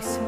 cross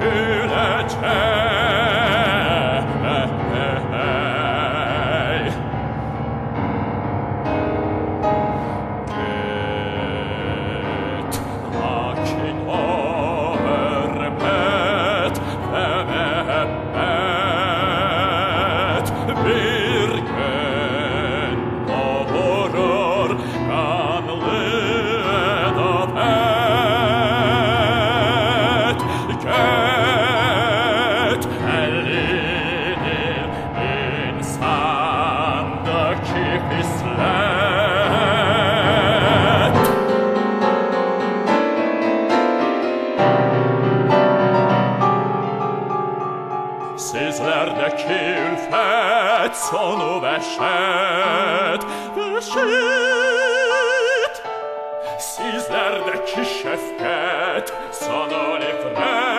schöne Tätigkeit. Sizlerde külfet sonu veşet Veşet Sizlerdeki şefket sana nefret